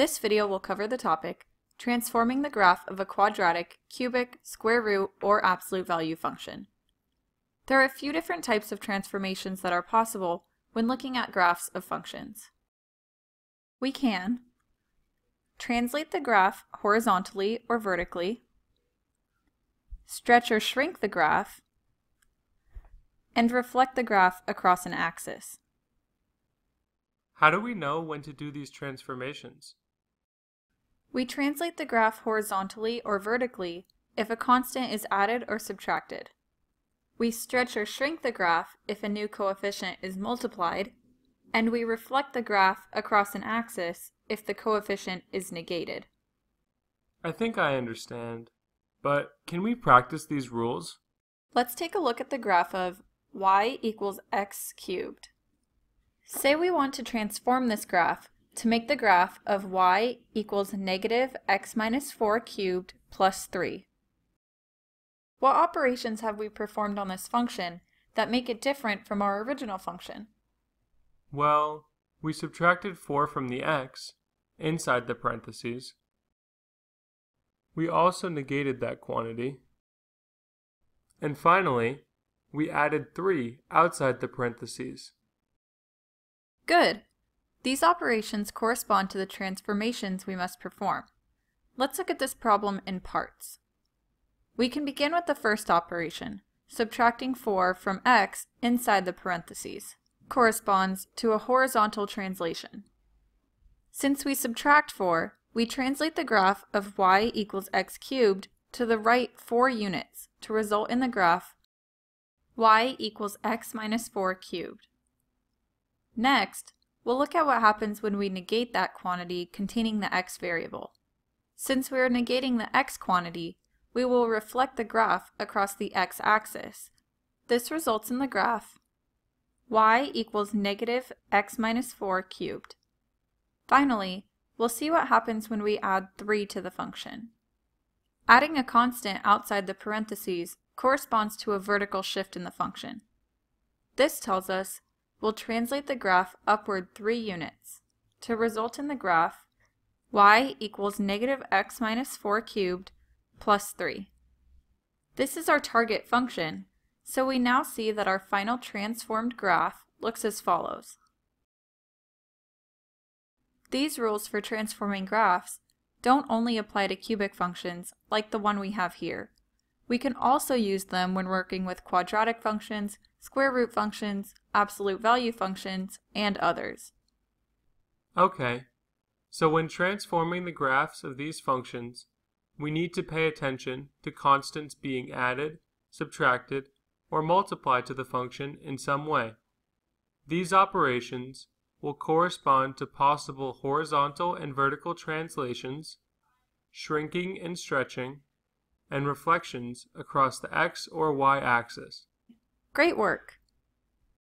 This video will cover the topic transforming the graph of a quadratic, cubic, square root, or absolute value function. There are a few different types of transformations that are possible when looking at graphs of functions. We can translate the graph horizontally or vertically, stretch or shrink the graph, and reflect the graph across an axis. How do we know when to do these transformations? We translate the graph horizontally or vertically if a constant is added or subtracted. We stretch or shrink the graph if a new coefficient is multiplied, and we reflect the graph across an axis if the coefficient is negated. I think I understand, but can we practice these rules? Let's take a look at the graph of y equals x cubed. Say we want to transform this graph to make the graph of y equals negative x minus 4 cubed plus 3. What operations have we performed on this function that make it different from our original function? Well, we subtracted 4 from the x inside the parentheses. We also negated that quantity. And finally, we added 3 outside the parentheses. Good. These operations correspond to the transformations we must perform. Let's look at this problem in parts. We can begin with the first operation, subtracting 4 from x inside the parentheses, corresponds to a horizontal translation. Since we subtract 4, we translate the graph of y equals x cubed to the right 4 units to result in the graph y equals x minus 4 cubed. Next, we'll look at what happens when we negate that quantity containing the x variable. Since we are negating the x quantity, we will reflect the graph across the x-axis. This results in the graph y equals negative x minus 4 cubed. Finally, we'll see what happens when we add 3 to the function. Adding a constant outside the parentheses corresponds to a vertical shift in the function. This tells us we'll translate the graph upward 3 units to result in the graph y equals negative x minus 4 cubed plus 3. This is our target function, so we now see that our final transformed graph looks as follows. These rules for transforming graphs don't only apply to cubic functions like the one we have here. We can also use them when working with quadratic functions, square root functions, absolute value functions, and others. Okay, so when transforming the graphs of these functions, we need to pay attention to constants being added, subtracted, or multiplied to the function in some way. These operations will correspond to possible horizontal and vertical translations, shrinking and stretching, and reflections across the x or y axis. Great work!